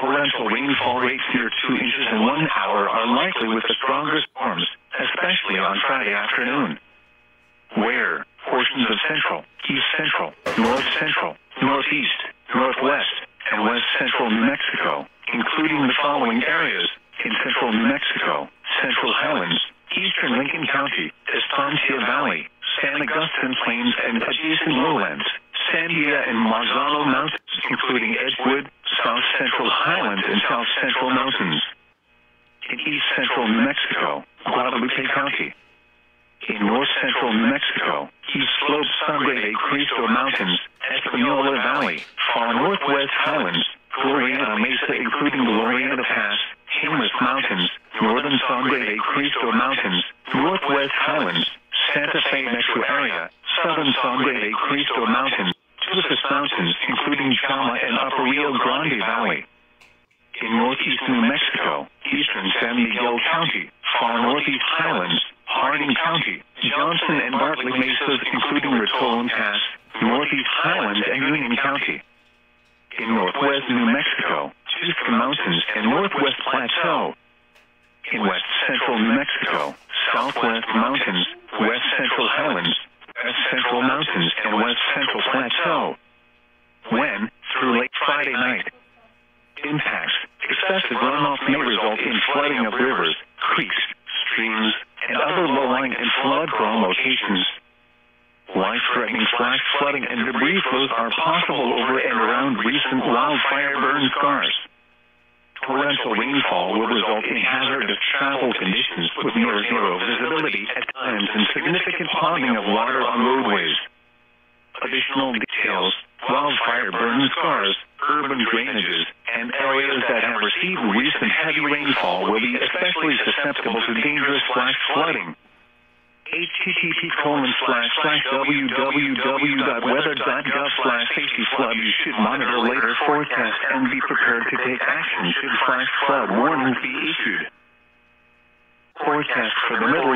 Torrential rainfall rates near 2 inches in one hour are likely with the stronger storms, especially on Friday afternoon. Where? Portions of central, east central, north central, northeast, northwest, and west central New Mexico, including the following areas in central New Mexico, central highlands, eastern Lincoln County, Estancia Valley, San Agustin Plains and adjacent lowlands, Sandia and Manzano Mountains, including Edgewood, Central Highlands and South Central Mountains. In east central New Mexico, Guadalupe County. In north central New Mexico, east Slope Sangre de Cristo Mountains, Espanola Valley, far northwest highlands, Glorieta Mesa including Glorieta Pass, Jemez Mountains, northern Sangre de Cristo Mountains, northwest highlands, Santa Fe metro area, southern Sangre de Cristo Mountains, Tusas Mountains including Chama and Upper Rio Grande Valley. In northeast New Mexico, eastern San Miguel County, far northeast highlands, Harding County, Johnson and Bartlett Mesas including Raton Pass, northeast highlands and Union County. In northwest New Mexico, Chuska Mountains and northwest Plateau. In west central New Mexico, southwest mountains, west central highlands, central mountains and west central plateau. When, through late Friday night, impacts, excessive runoff may result in flooding of rivers, creeks, streams, and other low-lying and flood-prone locations. Life-threatening flash flooding and debris flows are possible over and around recent wildfire burn scars. Torrential rainfall will result in hazardous travel conditions with near zero visibility at times and significant clogging of water on roadways. Additional details, wildfire burn scars, urban drainages, and areas that have received recent heavy rainfall will be especially susceptible to dangerous flash flooding. http colon slash slash www.weather.gov slash safety flood. You should monitor later forecasts and be prepared to take action should flash flood warnings be issued. Forecast for the Middle